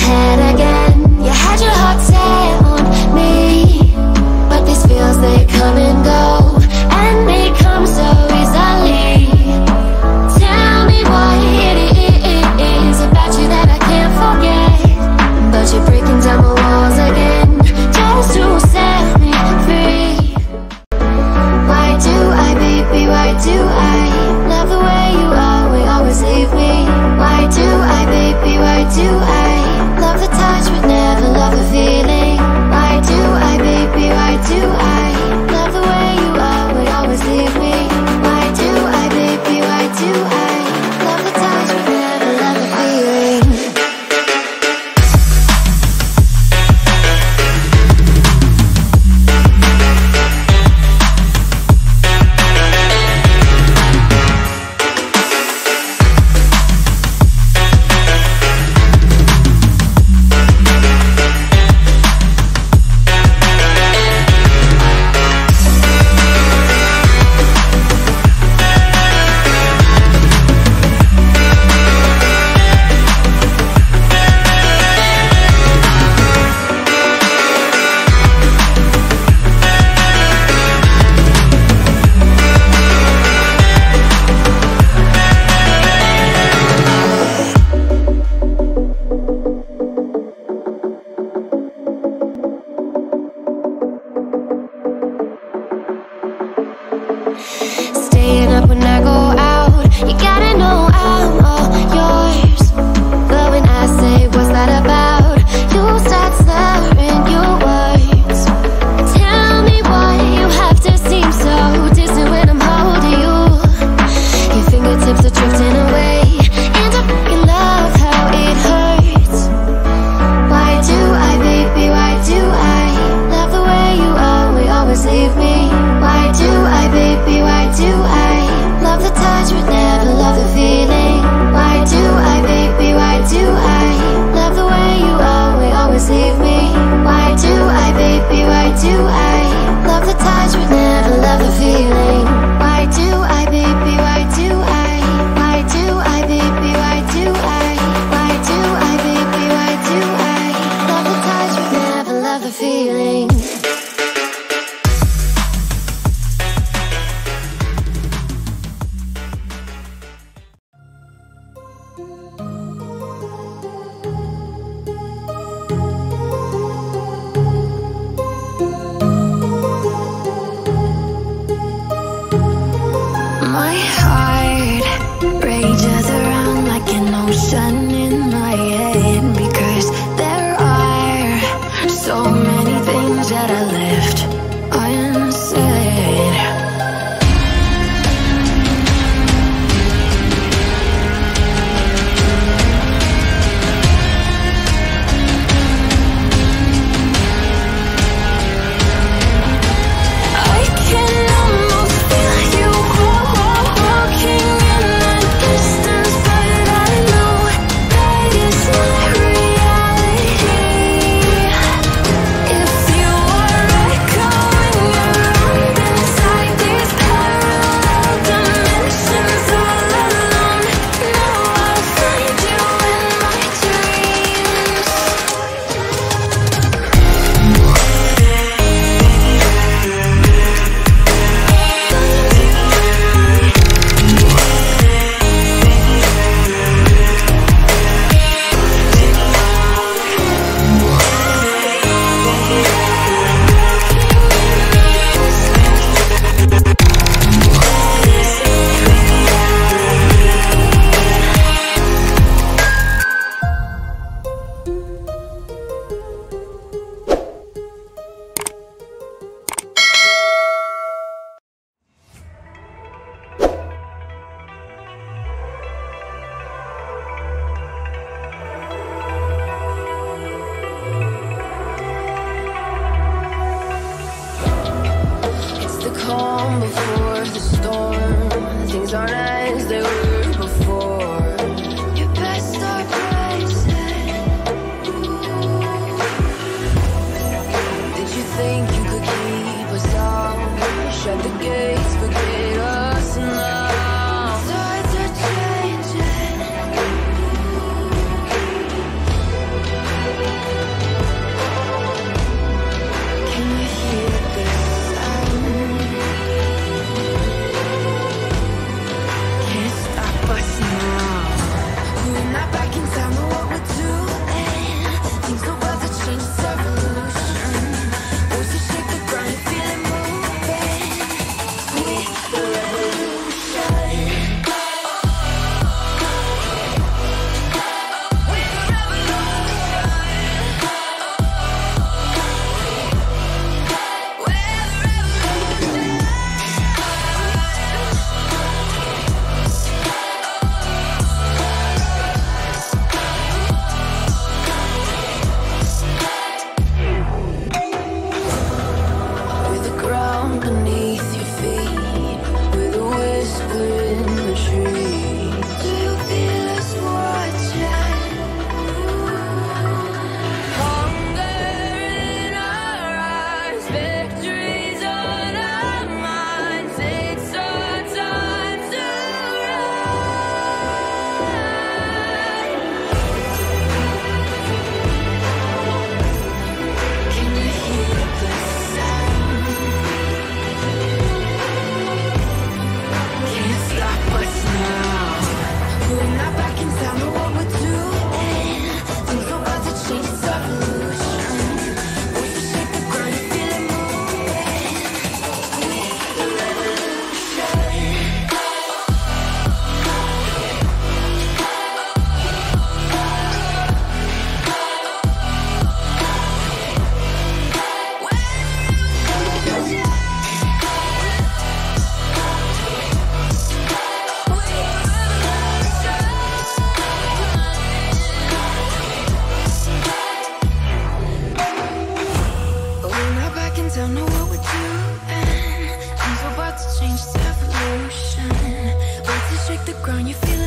head My heart money. don't know what we're doing. About to change, it's evolution. Words shake the ground, you feel